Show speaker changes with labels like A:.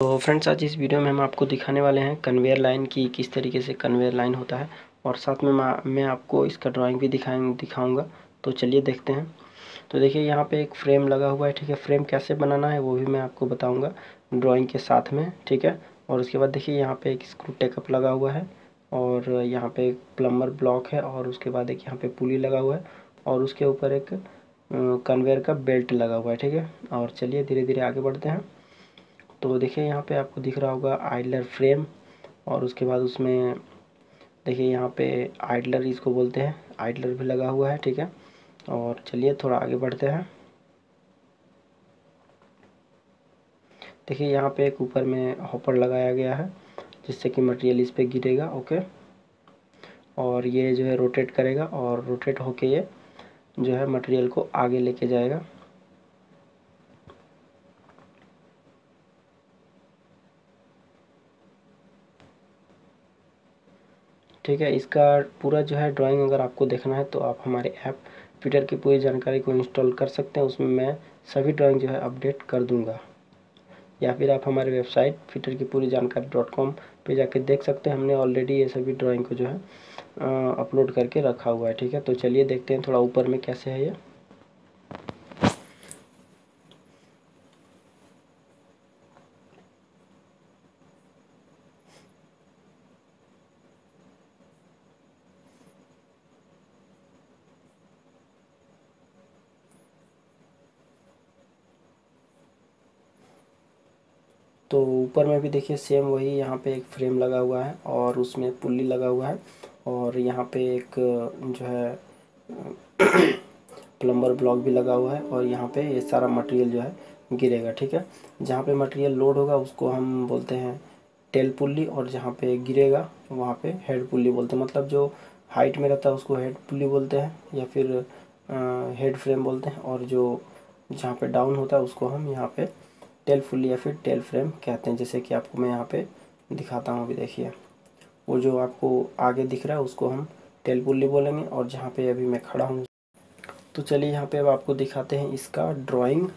A: तो फ्रेंड्स, आज इस वीडियो में हम आपको दिखाने वाले हैं कन्वेयर लाइन की किस तरीके से कन्वेयर लाइन होता है। और साथ में मैं आपको इसका ड्राइंग भी दिखाएँ दिखाऊँगा। तो चलिए देखते हैं। तो देखिए, यहाँ पे एक फ्रेम लगा हुआ है, ठीक है? फ्रेम कैसे बनाना है, वो भी मैं आपको बताऊँगा ड्राइंग के साथ में, ठीक है? और उसके बाद देखिए, यहाँ पे एक स्क्रू टेकअप लगा हुआ है और यहाँ पे एक प्लम्बर ब्लॉक है और उसके बाद एक यहाँ पे पुली लगा हुआ है और उसके ऊपर एक कन्वेयर का बेल्ट लगा हुआ है, ठीक है? और चलिए धीरे धीरे आगे बढ़ते हैं। तो देखिए यहाँ पे आपको दिख रहा होगा आइडलर फ्रेम और उसके बाद उसमें देखिए यहाँ पे आइडलर इसको बोलते हैं, आइडलर भी लगा हुआ है, ठीक है? और चलिए थोड़ा आगे बढ़ते हैं। देखिए यहाँ पे एक ऊपर में हॉपर लगाया गया है, जिससे कि मटेरियल इस पर गिरेगा, ओके? और ये जो है रोटेट करेगा और रोटेट होके ये जो है मटेरियल को आगे लेके जाएगा। ठीक है, इसका पूरा जो है ड्राइंग अगर आपको देखना है तो आप हमारे ऐप ट्विटर की पूरी जानकारी को इंस्टॉल कर सकते हैं। उसमें मैं सभी ड्राइंग जो है अपडेट कर दूँगा। या फिर आप हमारे वेबसाइट ट्विटर की पूरी जानकारी डॉट कॉम पर जाके देख सकते हैं। हमने ऑलरेडी ये सभी ड्राइंग को जो है अपलोड करके रखा हुआ है, ठीक है? तो चलिए देखते हैं थोड़ा ऊपर में कैसे है ये। तो ऊपर में भी देखिए सेम वही यहाँ पे एक फ्रेम लगा हुआ है और उसमें पुल्ली लगा हुआ है और यहाँ पे एक जो है प्लम्बर ब्लॉक भी लगा हुआ है और यहाँ पे ये सारा मटेरियल जो है गिरेगा, ठीक है? जहाँ पे मटेरियल लोड होगा उसको हम बोलते हैं टेल पुल्ली और जहाँ पे गिरेगा वहाँ पे हेड पुल्ली बोलते हैं। मतलब जो हाइट में रहता है उसको हेड पुल्ली बोलते हैं या फिर हेड फ्रेम बोलते हैं और जो जहाँ पे डाउन होता है उसको हम यहाँ पे टेल फुल या फिर टेल फ्रेम कहते हैं, जैसे कि आपको मैं यहाँ पे दिखाता हूँ अभी देखिए। वो जो आपको आगे दिख रहा है, उसको हम टेल पुल्ली बोलेंगे, और जहाँ पे अभी मैं खड़ा हूँ। तो चलिए यहाँ पे अब आपको दिखाते हैं इसका ड्राइंग।